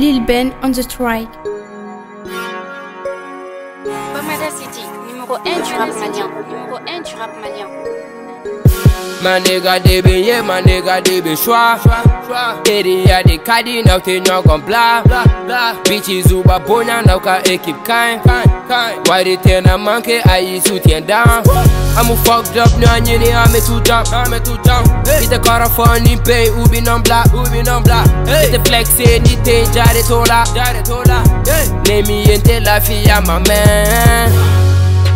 Lil Ben on the strike. City, numéro 1 du rap malien. Numéro 1 du rap malien. My nigga, they be yeah, my nigga, they be schwa Teri ya de kadi, nou te nyon gon bla Bitches ou babona, nou ka ekip kain Why they ten a monkey, a yi sou down. I'm a fucked up, no, nyon yini, I'm a too dumb of fun in pay, ou bi non bla Ite flexin, ite jare tola Nemi yente la fi ya ma man.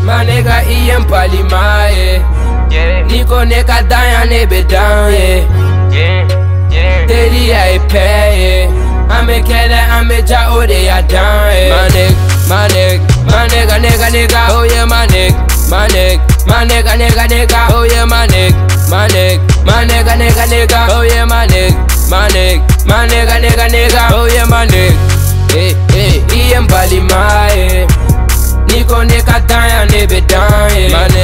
My nigga, iyen pali ma eh. Yeah Niko ne ka dan ya ne be dan ye Teri ya e pe ye Ame kele ame ja o de ya dan ye My nigga, my nigga, my nigga, nigga, nigga Oh yeah my nigga, my nigga, my nigga, nigga, nigga Oh yeah my nigga, my nigga, my nigga, nigga, nigga Oh yeah my nigga, my nigga, my nigga, nigga, nigga Oh yeah my nigga Hey, hey, iye mbali ma ye Niko ne ka dan ya ne be My nigga,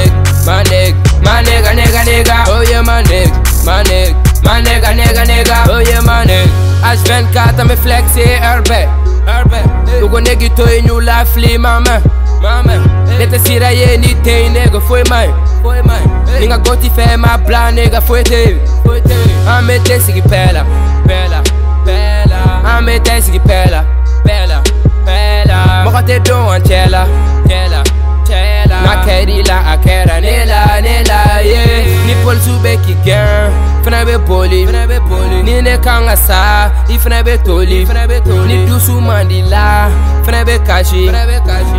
yeah my nigga, my nigga, my nigga, nigga, nigga, oh yeah my nigga. H24 me flexi urbe, urbe. Ugo nigga to in you life flee mama, mama. Let us see that yeah anything nigga foi mãe, foi mãe. Ninga goti fe ma bla nigga foi te, foi te. Ame te sigi pela, pela, pela. Ame te sigi pela, pela, pela. Moka te don an chela, chela. Fɛnɛ bɛ boli Ni ne kan ka sa. I fɛnɛ bɛ toli. Ni dusu man di la fɛnɛ bɛ kasi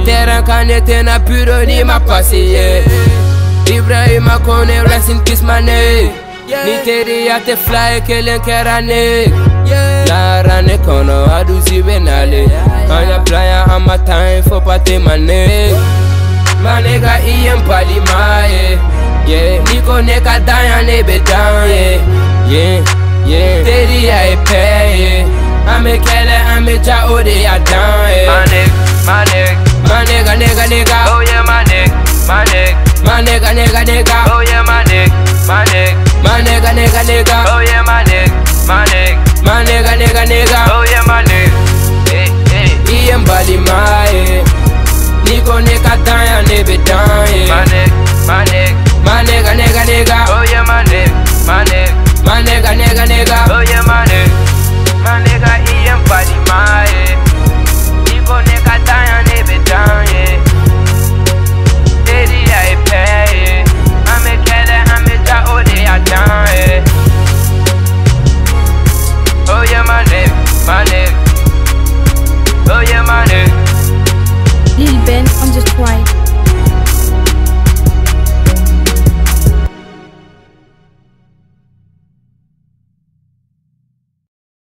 Terrain kan ne tɛna bureau ni ma pasi ye Ibrahima Kone rest in peace my nigga Ni teriya tɛ fila ye kelen kɛra ne. Lara ne kɔnɔ a dusi bɛ nale. An ya bila yan an ma time faut pas te ma nigga My nigga Ian Palima, yeah Yeah, Niko neka dan ya ne be down, yeah. Yeah, yeah. Ya e pe, yeah. Ame kele, ame ja o de ya down, yeah. My nigga, my nigga My nigga, nigga, nigga. Oh yeah, my nigga, my nigga My nigga, nigga, nigga. Oh yeah, my nigga, my nigga My nigga, nigga, nigga. Oh yeah, my nigga, my nigga My nigga, nigga, nigga. Oh yeah, my nigga subscribe.